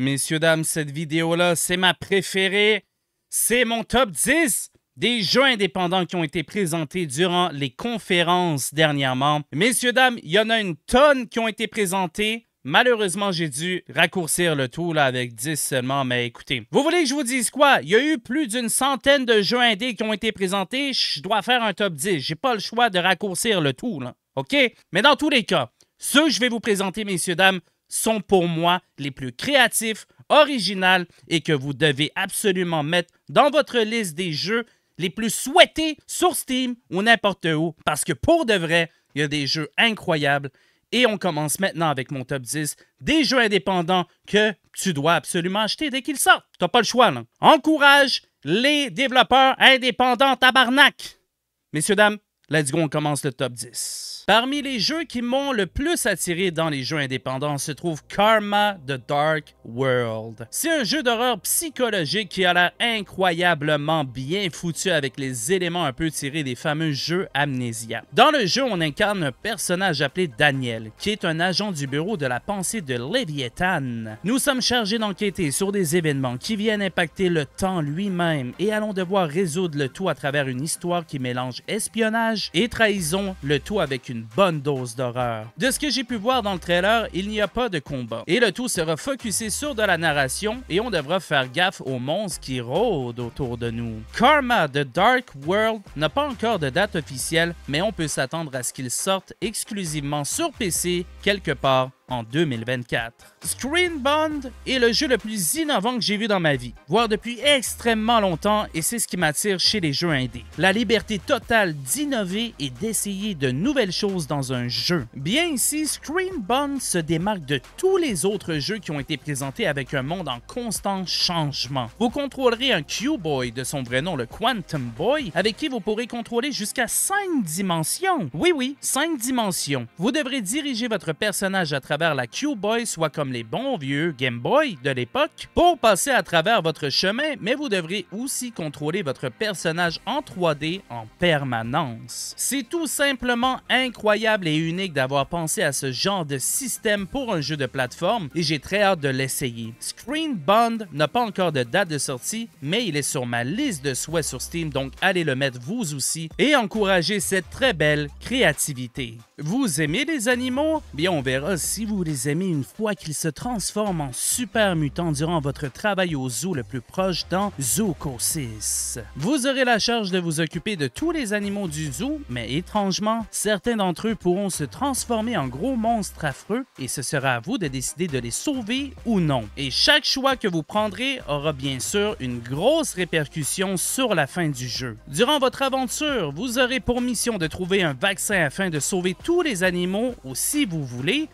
Messieurs, dames, cette vidéo-là, c'est ma préférée. C'est mon top 10 des jeux indépendants qui ont été présentés durant les conférences dernièrement. Messieurs, dames, il y en a une tonne qui ont été présentés. Malheureusement, j'ai dû raccourcir le tout avec 10 seulement, mais écoutez. Vous voulez que je vous dise quoi? Il y a eu plus d'une centaine de jeux indés qui ont été présentés. Je dois faire un top 10. J'ai pas le choix de raccourcir le tout, là. OK? Mais dans tous les cas, ceux que je vais vous présenter, messieurs, dames, sont pour moi les plus créatifs, originaux et que vous devez absolument mettre dans votre liste des jeux les plus souhaités sur Steam ou n'importe où parce que pour de vrai, il y a des jeux incroyables et on commence maintenant avec mon top 10 des jeux indépendants que tu dois absolument acheter dès qu'ils sortent. T'as pas le choix, là. Encourage les développeurs indépendants tabarnak. Messieurs, dames, let's go, on commence le top 10. Parmi les jeux qui m'ont le plus attiré dans les jeux indépendants se trouve Karma The Dark World. C'est un jeu d'horreur psychologique qui a l'air incroyablement bien foutu avec les éléments un peu tirés des fameux jeux Amnesia. Dans le jeu, on incarne un personnage appelé Daniel, qui est un agent du bureau de la pensée de Leviathan. Nous sommes chargés d'enquêter sur des événements qui viennent impacter le temps lui-même et allons devoir résoudre le tout à travers une histoire qui mélange espionnage et trahison, le tout avec une bonne dose d'horreur. De ce que j'ai pu voir dans le trailer, il n'y a pas de combat. Et le tout sera focusé sur de la narration et on devra faire gaffe aux monstres qui rôdent autour de nous. Karma The Dark World n'a pas encore de date officielle, mais on peut s'attendre à ce qu'il sorte exclusivement sur PC quelque part en 2024. Screenbound est le jeu le plus innovant que j'ai vu dans ma vie, voire depuis extrêmement longtemps, et c'est ce qui m'attire chez les jeux indés. La liberté totale d'innover et d'essayer de nouvelles choses dans un jeu. Bien ici, Screenbound se démarque de tous les autres jeux qui ont été présentés avec un monde en constant changement. Vous contrôlerez un Q-Boy de son vrai nom, le Quantum Boy, avec qui vous pourrez contrôler jusqu'à 5 dimensions. Oui, oui, 5 dimensions. Vous devrez diriger votre personnage à travers la Q-Boy, soit comme les bons vieux Game Boy de l'époque, pour passer à travers votre chemin, mais vous devrez aussi contrôler votre personnage en 3D en permanence. C'est tout simplement incroyable et unique d'avoir pensé à ce genre de système pour un jeu de plateforme et j'ai très hâte de l'essayer. Screen Bond n'a pas encore de date de sortie, mais il est sur ma liste de souhaits sur Steam, donc allez le mettre vous aussi et encouragez cette très belle créativité. Vous aimez les animaux? Bien, on verra si vous les aimez une fois qu'ils se transforment en super mutants durant votre travail au zoo le plus proche dans Zoocosis. Vous aurez la charge de vous occuper de tous les animaux du zoo, mais étrangement, certains d'entre eux pourront se transformer en gros monstres affreux et ce sera à vous de décider de les sauver ou non. Et chaque choix que vous prendrez aura bien sûr une grosse répercussion sur la fin du jeu. Durant votre aventure, vous aurez pour mission de trouver un vaccin afin de sauver tous les animaux ou si vous voulez,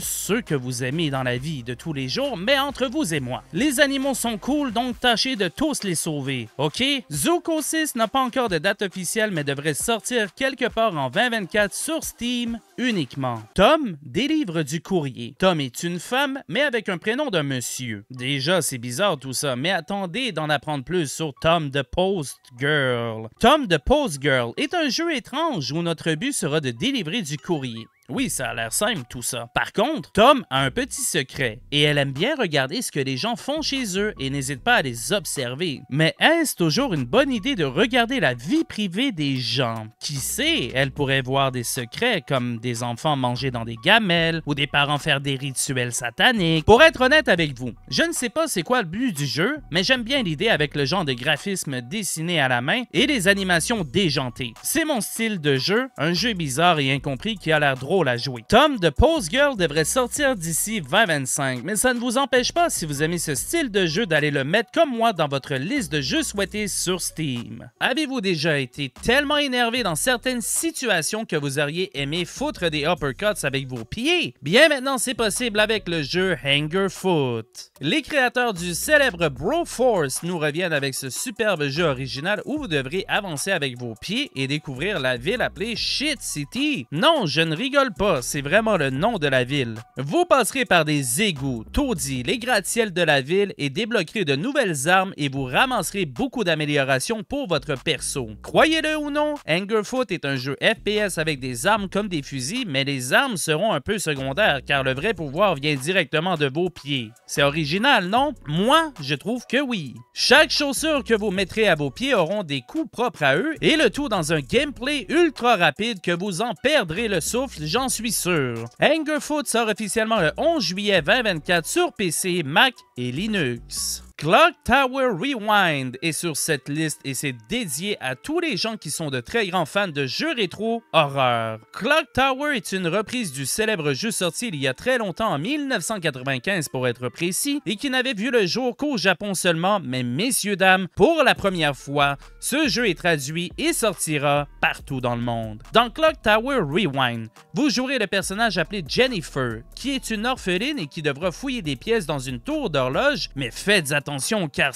ceux que vous aimez dans la vie de tous les jours, mais entre vous et moi. Les animaux sont cool, donc tâchez de tous les sauver, ok? Zoocosis n'a pas encore de date officielle, mais devrait sortir quelque part en 2024 sur Steam uniquement. Tom délivre du courrier. Tom est une femme, mais avec un prénom de monsieur. Déjà, c'est bizarre tout ça, mais attendez d'en apprendre plus sur Tom the Post Girl. Tom the Post Girl est un jeu étrange où notre but sera de délivrer du courrier. Oui, ça a l'air simple tout ça. Par contre, Tom a un petit secret et elle aime bien regarder ce que les gens font chez eux et n'hésite pas à les observer. Mais est-ce toujours une bonne idée de regarder la vie privée des gens? Qui sait, elle pourrait voir des secrets comme des enfants manger dans des gamelles ou des parents faire des rituels sataniques. Pour être honnête avec vous, je ne sais pas c'est quoi le but du jeu, mais j'aime bien l'idée avec le genre de graphisme dessiné à la main et les animations déjantées. C'est mon style de jeu, un jeu bizarre et incompris qui a l'air drôle à jouer. Tom de Pose Girl devrait sortir d'ici 2025, mais ça ne vous empêche pas, si vous aimez ce style de jeu, d'aller le mettre comme moi dans votre liste de jeux souhaités sur Steam. Avez-vous déjà été tellement énervé dans certaines situations que vous auriez aimé foutre des uppercuts avec vos pieds? Bien maintenant, c'est possible avec le jeu Hanger Foot. Les créateurs du célèbre Bro Force nous reviennent avec ce superbe jeu original où vous devrez avancer avec vos pieds et découvrir la ville appelée Shit City. Non, je ne rigole pas, c'est vraiment le nom de la ville. Vous passerez par des égouts, taudis, les gratte-ciels de la ville et débloquerez de nouvelles armes et vous ramasserez beaucoup d'améliorations pour votre perso. Croyez-le ou non, Angerfoot est un jeu FPS avec des armes comme des fusils, mais les armes seront un peu secondaires car le vrai pouvoir vient directement de vos pieds. C'est original, non? Moi, je trouve que oui. Chaque chaussure que vous mettrez à vos pieds auront des coups propres à eux et le tout dans un gameplay ultra rapide que vous en perdrez le souffle, j'en suis sûr. Angerfoot sort officiellement le 11 juillet 2024 sur PC, Mac et Linux. Clock Tower Rewind est sur cette liste et c'est dédié à tous les gens qui sont de très grands fans de jeux rétro horreur. Clock Tower est une reprise du célèbre jeu sorti il y a très longtemps en 1995 pour être précis et qui n'avait vu le jour qu'au Japon seulement, mais messieurs dames, pour la première fois, ce jeu est traduit et sortira partout dans le monde. Dans Clock Tower Rewind, vous jouerez le personnage appelé Jennifer, qui est une orpheline et qui devra fouiller des pièces dans une tour d'horloge, mais faites attention attention car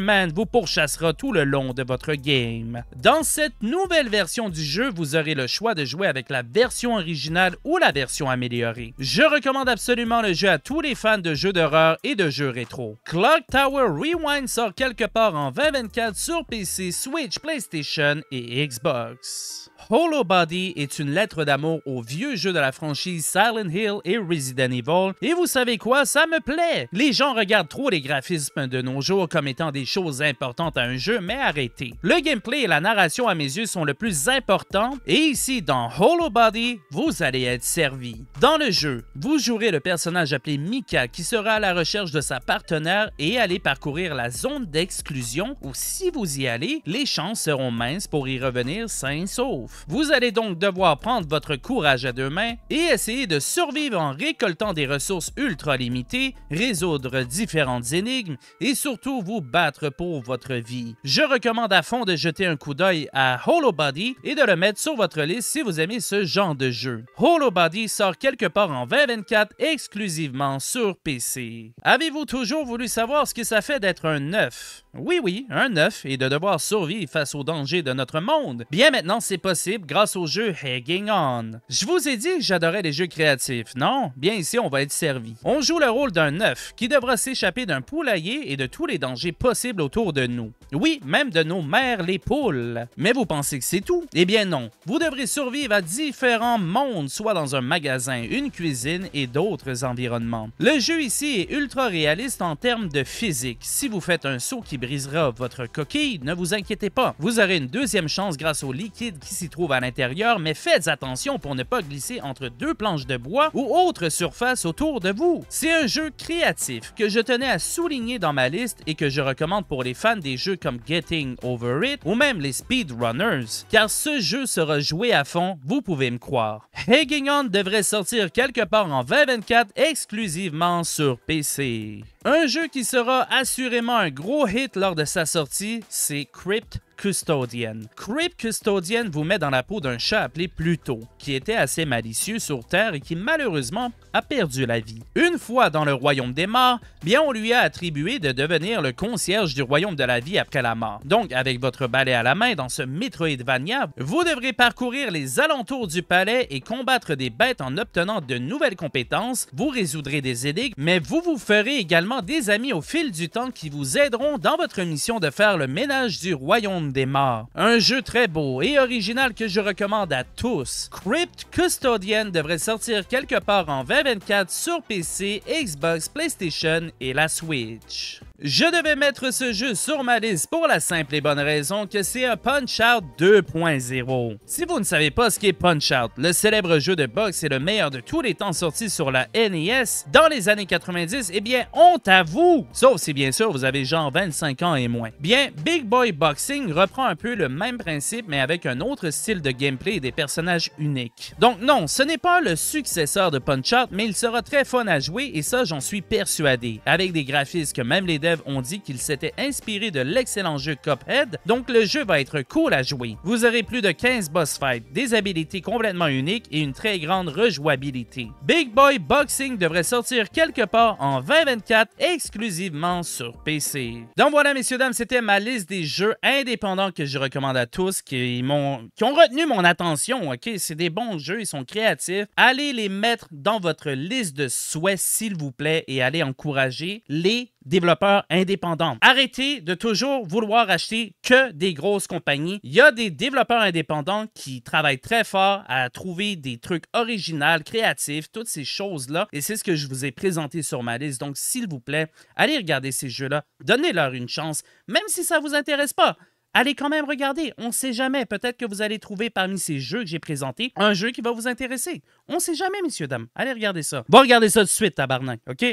Man vous pourchassera tout le long de votre game. Dans cette nouvelle version du jeu, vous aurez le choix de jouer avec la version originale ou la version améliorée. Je recommande absolument le jeu à tous les fans de jeux d'horreur et de jeux rétro. Clock Tower Rewind sort quelque part en 2024 sur PC, Switch, PlayStation et Xbox. Hollow Body est une lettre d'amour aux vieux jeux de la franchise Silent Hill et Resident Evil. Et vous savez quoi, ça me plaît. Les gens regardent trop les graphismes de nos jours comme étant des choses importantes à un jeu, mais arrêtez. Le gameplay et la narration à mes yeux sont le plus importants. Et ici, dans Hollow Body, vous allez être servi. Dans le jeu, vous jouerez le personnage appelé Mika qui sera à la recherche de sa partenaire et aller parcourir la zone d'exclusion où si vous y allez, les chances seront minces pour y revenir sains sauf. Vous allez donc devoir prendre votre courage à deux mains et essayer de survivre en récoltant des ressources ultra limitées, résoudre différentes énigmes et surtout vous battre pour votre vie. Je recommande à fond de jeter un coup d'œil à Hollow Body et de le mettre sur votre liste si vous aimez ce genre de jeu. Hollow Body sort quelque part en 2024 exclusivement sur PC. Avez-vous toujours voulu savoir ce que ça fait d'être un neuf? Oui, oui, un neuf et de devoir survivre face aux dangers de notre monde. Bien maintenant, c'est possible grâce au jeu Hanging On. Je vous ai dit que j'adorais les jeux créatifs, non? Bien ici, on va être servi. On joue le rôle d'un neuf qui devra s'échapper d'un poulailler et de tous les dangers possibles autour de nous. Oui, même de nos mères les poules. Mais vous pensez que c'est tout? Eh bien non. Vous devrez survivre à différents mondes, soit dans un magasin, une cuisine et d'autres environnements. Le jeu ici est ultra réaliste en termes de physique. Si vous faites un saut qui brisera votre coquille, ne vous inquiétez pas. Vous aurez une deuxième chance grâce au liquide qui s'y à l'intérieur, mais faites attention pour ne pas glisser entre deux planches de bois ou autres surfaces autour de vous. C'est un jeu créatif que je tenais à souligner dans ma liste et que je recommande pour les fans des jeux comme Getting Over It ou même les speedrunners, car ce jeu sera joué à fond, vous pouvez me croire. Hanging On devrait sortir quelque part en 2024 exclusivement sur PC. Un jeu qui sera assurément un gros hit lors de sa sortie, c'est Crypt Custodian. Crypt Custodian vous met dans la peau d'un chat appelé Pluto, qui était assez malicieux sur Terre et qui malheureusement a perdu la vie. Une fois dans le royaume des morts, bien on lui a attribué de devenir le concierge du royaume de la vie après la mort. Donc avec votre balai à la main dans ce Metroidvania, vous devrez parcourir les alentours du palais et combattre des bêtes en obtenant de nouvelles compétences, vous résoudrez des énigmes, mais vous vous ferez également des amis au fil du temps qui vous aideront dans votre mission de faire le ménage du royaume des morts. Un jeu très beau et original que je recommande à tous. Crypt Custodian devrait sortir quelque part en 2024 sur PC, Xbox, PlayStation et la Switch. Je devais mettre ce jeu sur ma liste pour la simple et bonne raison que c'est un Punch-Out 2.0. Si vous ne savez pas ce qu'est Punch-Out, le célèbre jeu de boxe est le meilleur de tous les temps sorti sur la NES dans les années 90, eh bien, honte à vous! Sauf si bien sûr vous avez genre 25 ans et moins. Bien, Big Boy Boxing reprend un peu le même principe mais avec un autre style de gameplay et des personnages uniques. Donc non, ce n'est pas le successeur de Punch-Out, mais il sera très fun à jouer et ça j'en suis persuadé. Avec des graphismes que même les ont dit qu'il s'était inspiré de l'excellent jeu Cuphead, donc le jeu va être cool à jouer. Vous aurez plus de 15 boss fights, des habilités complètement uniques et une très grande rejouabilité. Big Boy Boxing devrait sortir quelque part en 2024 exclusivement sur PC. Donc voilà, messieurs, dames, c'était ma liste des jeux indépendants que je recommande à tous, qui ont retenu mon attention, ok? C'est des bons jeux, ils sont créatifs. Allez les mettre dans votre liste de souhaits, s'il vous plaît, et allez encourager les développeurs indépendants. Arrêtez de toujours vouloir acheter que des grosses compagnies. Il y a des développeurs indépendants qui travaillent très fort à trouver des trucs originaux, créatifs, toutes ces choses-là. Et c'est ce que je vous ai présenté sur ma liste. Donc, s'il vous plaît, allez regarder ces jeux-là. Donnez-leur une chance, même si ça ne vous intéresse pas allez quand même regarder. On ne sait jamais. Peut-être que vous allez trouver parmi ces jeux que j'ai présentés un jeu qui va vous intéresser. On ne sait jamais, messieurs, dames. Allez regarder ça. Bon, regardez ça tout de suite, tabarnak. OK?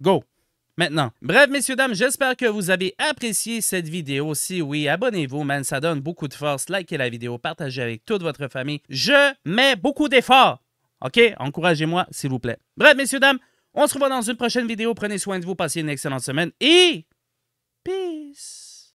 Go! Maintenant. Bref, messieurs, dames, j'espère que vous avez apprécié cette vidéo. Si oui, abonnez-vous, man, ça donne beaucoup de force. Likez la vidéo, partagez avec toute votre famille. Je mets beaucoup d'efforts. OK? Encouragez-moi, s'il vous plaît. Bref, messieurs, dames, on se revoit dans une prochaine vidéo. Prenez soin de vous, passez une excellente semaine et... Peace!